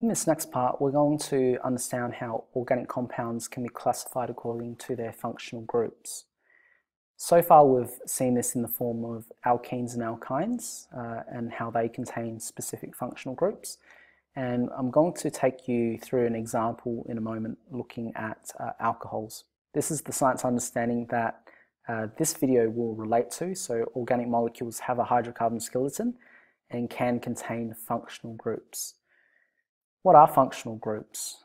In this next part, we're going to understand how organic compounds can be classified according to their functional groups. So far, we've seen this in the form of alkenes and alkynes uh, and how they contain specific functional groups. And I'm going to take you through an example in a moment looking at uh, alcohols. This is the science understanding that uh, this video will relate to. So organic molecules have a hydrocarbon skeleton and can contain functional groups. What are functional groups?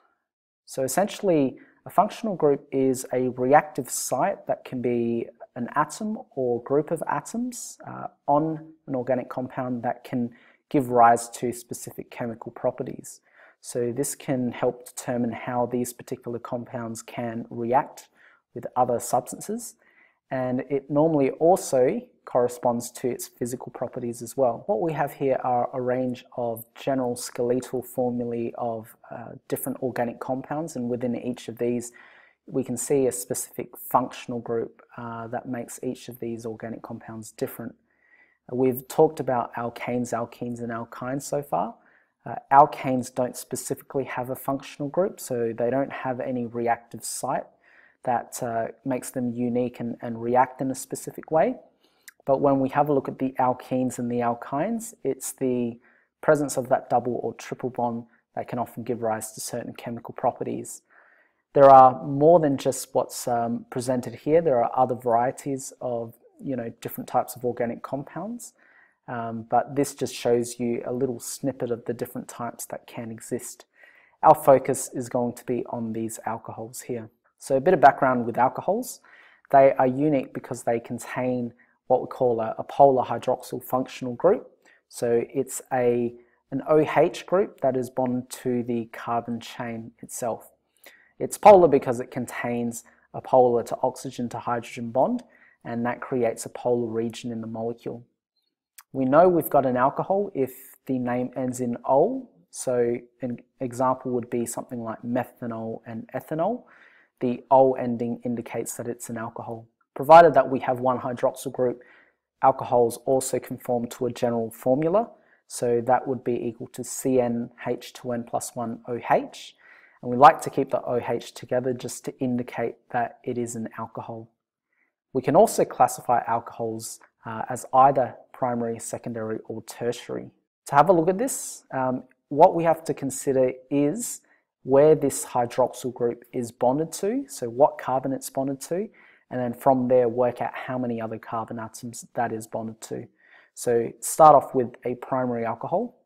So essentially, a functional group is a reactive site that can be an atom or group of atoms uh, on an organic compound that can give rise to specific chemical properties. So this can help determine how these particular compounds can react with other substances and it normally also corresponds to its physical properties as well. What we have here are a range of general skeletal formulae of uh, different organic compounds and within each of these we can see a specific functional group uh, that makes each of these organic compounds different. We've talked about alkanes, alkenes and alkynes so far. Uh, alkanes don't specifically have a functional group so they don't have any reactive site that uh, makes them unique and, and react in a specific way. But when we have a look at the alkenes and the alkynes, it's the presence of that double or triple bond that can often give rise to certain chemical properties. There are more than just what's um, presented here. There are other varieties of you know different types of organic compounds, um, but this just shows you a little snippet of the different types that can exist. Our focus is going to be on these alcohols here. So a bit of background with alcohols. They are unique because they contain what we call a, a polar hydroxyl functional group. So it's a an OH group that is bonded to the carbon chain itself. It's polar because it contains a polar to oxygen to hydrogen bond and that creates a polar region in the molecule. We know we've got an alcohol if the name ends in ol. So an example would be something like methanol and ethanol the ol ending indicates that it's an alcohol. Provided that we have one hydroxyl group, alcohols also conform to a general formula. So that would be equal to CnH2n plus 1 OH. And we like to keep the OH together just to indicate that it is an alcohol. We can also classify alcohols uh, as either primary, secondary, or tertiary. To have a look at this, um, what we have to consider is where this hydroxyl group is bonded to, so what carbon it's bonded to, and then from there work out how many other carbon atoms that is bonded to. So start off with a primary alcohol.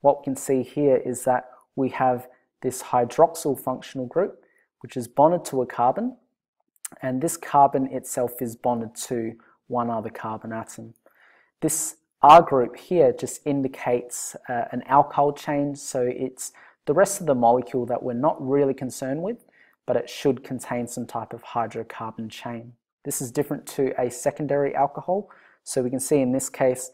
What we can see here is that we have this hydroxyl functional group, which is bonded to a carbon, and this carbon itself is bonded to one other carbon atom. This R group here just indicates uh, an alkyl chain, so it's the rest of the molecule that we're not really concerned with, but it should contain some type of hydrocarbon chain. This is different to a secondary alcohol. So we can see in this case,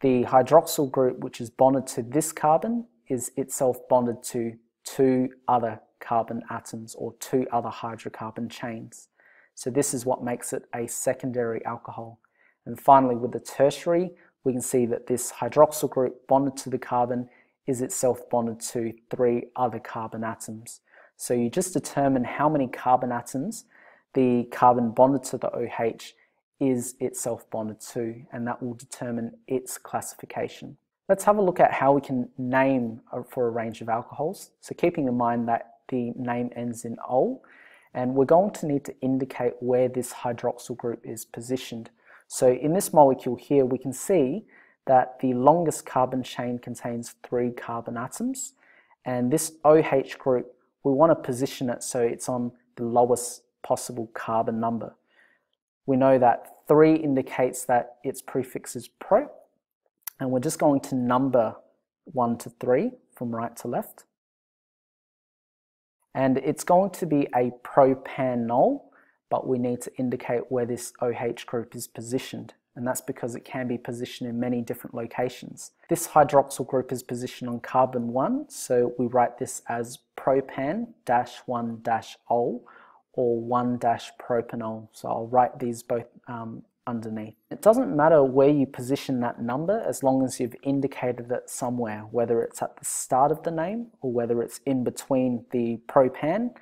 the hydroxyl group, which is bonded to this carbon, is itself bonded to two other carbon atoms or two other hydrocarbon chains. So this is what makes it a secondary alcohol. And finally, with the tertiary, we can see that this hydroxyl group bonded to the carbon is itself bonded to three other carbon atoms. So you just determine how many carbon atoms the carbon bonded to the OH is itself bonded to, and that will determine its classification. Let's have a look at how we can name for a range of alcohols. So keeping in mind that the name ends in ol, and we're going to need to indicate where this hydroxyl group is positioned. So in this molecule here, we can see that the longest carbon chain contains three carbon atoms. And this OH group, we want to position it so it's on the lowest possible carbon number. We know that 3 indicates that its prefix is pro, and we're just going to number 1 to 3 from right to left. And it's going to be a propanol, but we need to indicate where this OH group is positioned and that's because it can be positioned in many different locations. This hydroxyl group is positioned on carbon 1, so we write this as propan-1-ol or 1-propanol. So I'll write these both um, underneath. It doesn't matter where you position that number as long as you've indicated it somewhere, whether it's at the start of the name or whether it's in between the propan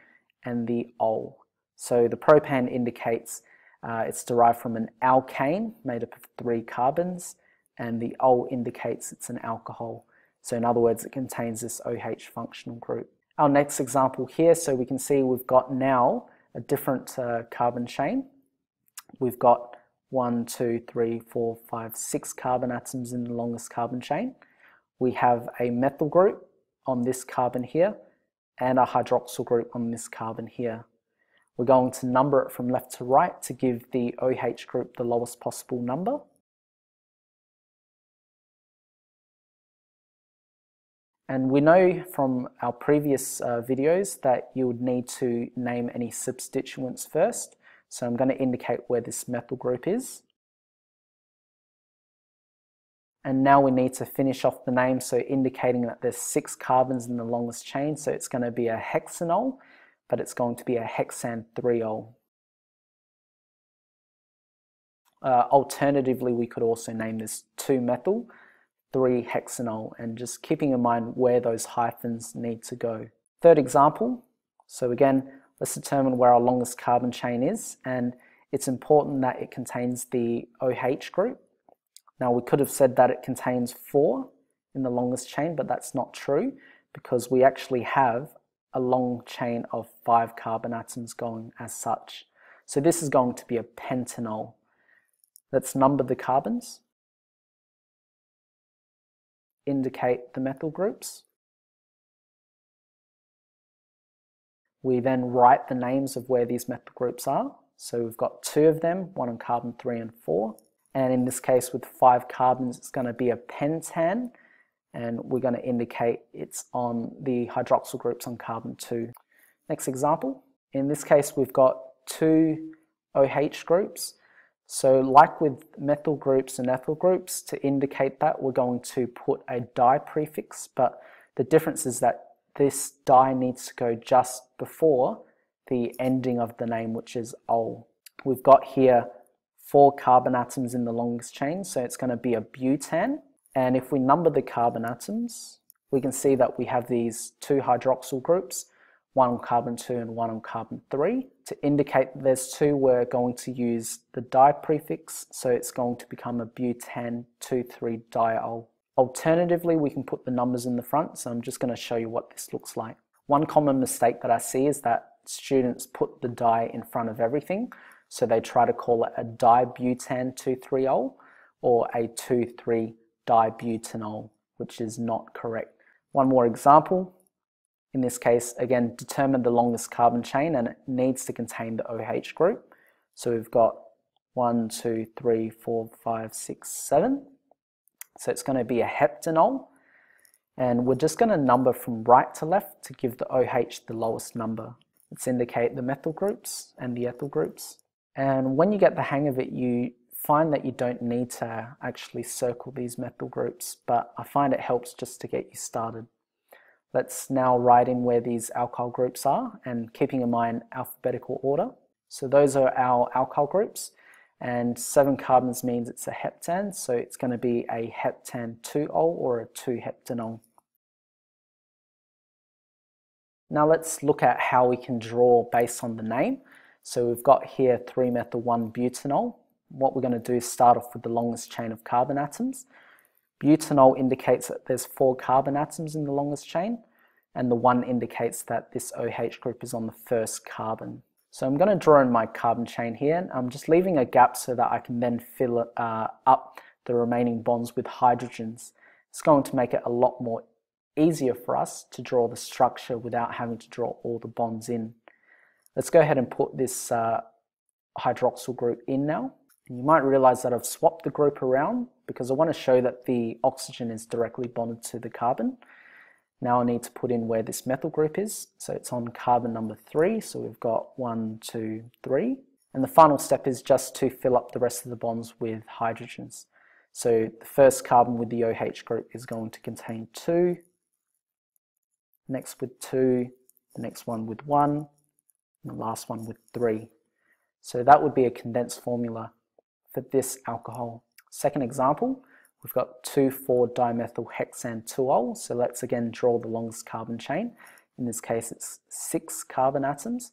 and the ol. So the propan indicates uh, it's derived from an alkane made up of three carbons and the ol indicates it's an alcohol. So in other words, it contains this OH functional group. Our next example here, so we can see we've got now a different uh, carbon chain. We've got one, two, three, four, five, six carbon atoms in the longest carbon chain. We have a methyl group on this carbon here and a hydroxyl group on this carbon here. We're going to number it from left to right to give the OH group the lowest possible number. And we know from our previous uh, videos that you would need to name any substituents first. So I'm going to indicate where this methyl group is. And now we need to finish off the name, so indicating that there's six carbons in the longest chain, so it's going to be a hexanol, but it's going to be a hexan 3ol. Uh, alternatively, we could also name this 2-methyl, 3-hexanol, and just keeping in mind where those hyphens need to go. Third example, so again, let's determine where our longest carbon chain is, and it's important that it contains the OH group. Now we could have said that it contains four in the longest chain, but that's not true because we actually have a long chain of five carbon atoms going as such. So this is going to be a pentanol. Let's number the carbons indicate the methyl groups. We then write the names of where these methyl groups are. So we've got two of them, one on carbon 3 and 4. And in this case with five carbons, it's going to be a pentan. And we're going to indicate it's on the hydroxyl groups on carbon 2. Next example. In this case, we've got two OH groups. So like with methyl groups and ethyl groups, to indicate that, we're going to put a di prefix, but the difference is that this di needs to go just before the ending of the name, which is ol. We've got here four carbon atoms in the longest chain, so it's going to be a butan. And if we number the carbon atoms, we can see that we have these two hydroxyl groups one on carbon 2 and one on carbon 3. To indicate there's two, we're going to use the di prefix, so it's going to become a butan 2,3-diol. Alternatively, we can put the numbers in the front, so I'm just going to show you what this looks like. One common mistake that I see is that students put the di in front of everything, so they try to call it a dibutan 2,3-ol or a 2,3-dibutanol, which is not correct. One more example, in this case, again, determine the longest carbon chain and it needs to contain the OH group. So we've got one, two, three, four, five, six, seven. So it's going to be a heptanol. And we're just going to number from right to left to give the OH the lowest number. Let's indicate the methyl groups and the ethyl groups. And when you get the hang of it, you find that you don't need to actually circle these methyl groups, but I find it helps just to get you started. Let's now write in where these alkyl groups are and keeping in mind alphabetical order. So those are our alkyl groups and seven carbons means it's a heptan, so it's going to be a heptan 2-ol or a 2-heptanol. Now let's look at how we can draw based on the name. So we've got here 3-methyl-1-butanol. What we're going to do is start off with the longest chain of carbon atoms. Butanol indicates that there's four carbon atoms in the longest chain, and the one indicates that this OH group is on the first carbon. So I'm going to draw in my carbon chain here. I'm just leaving a gap so that I can then fill uh, up the remaining bonds with hydrogens. It's going to make it a lot more easier for us to draw the structure without having to draw all the bonds in. Let's go ahead and put this uh, hydroxyl group in now. You might realize that I've swapped the group around because I want to show that the oxygen is directly bonded to the carbon. Now I need to put in where this methyl group is. So it's on carbon number three. So we've got one, two, three. And the final step is just to fill up the rest of the bonds with hydrogens. So the first carbon with the OH group is going to contain two. Next with two, the next one with one, and the last one with three. So that would be a condensed formula for this alcohol. Second example, we've got 2,4-dimethylhexane 2 So let's again draw the longest carbon chain. In this case, it's six carbon atoms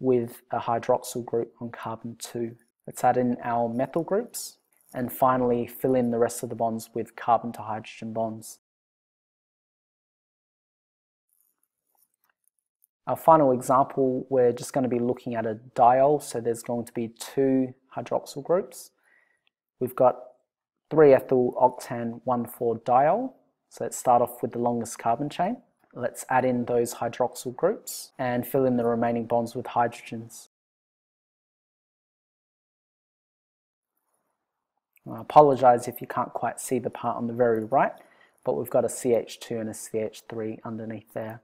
with a hydroxyl group on carbon 2. Let's add in our methyl groups and finally fill in the rest of the bonds with carbon to hydrogen bonds. Our final example, we're just going to be looking at a diol, so there's going to be two hydroxyl groups. We've got 3-ethyl octan 1,4-diol, so let's start off with the longest carbon chain. Let's add in those hydroxyl groups and fill in the remaining bonds with hydrogens. I apologize if you can't quite see the part on the very right, but we've got a CH2 and a CH3 underneath there.